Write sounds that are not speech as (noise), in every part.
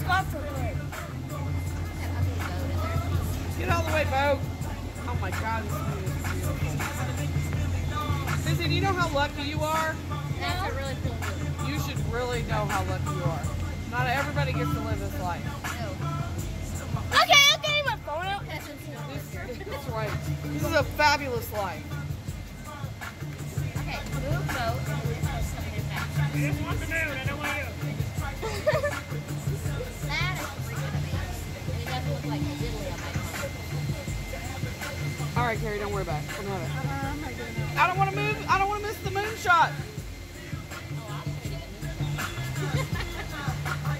sculpture here. Get all the way, Bo. Oh my God, this moon is beautiful. Susie, do you know how lucky you are? That's a really cool move. You should really know how lucky you are. Not everybody gets to live this life. No. Okay, I'm getting my phone out. That's insane. That's right. This is a fabulous life. Okay, move boat. and we're just All right, Carrie, don't worry about it. Come have it. I don't want to move. I don't want to miss the moon shot. (laughs)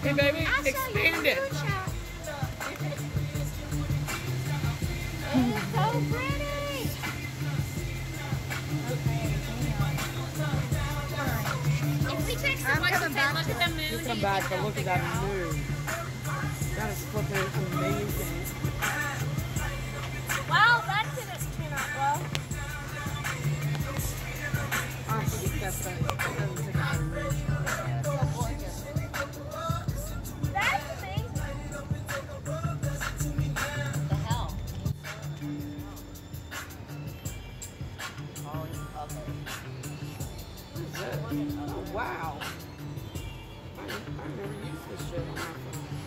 Hey, baby, expand it. It's so pretty. If we take some looks and look at the moon. Come back, but look at that moon. That is flipping amazing. Wow. I, I never used this shit on my.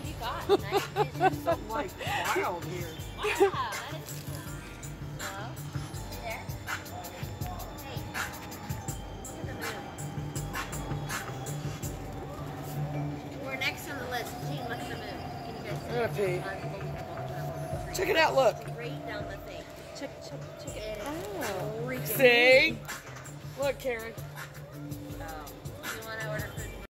You got it. Nice vision. Something like wild here. Wow, that is cool. Hello? You there? Hey. Look at the moon. We're next on the list. Gene, look at the moon. Can you guys see I'm gonna pee. Check it out, look. Right down the thing. Check, check, check It is Oh. See? Look, Karen. Oh when I order food.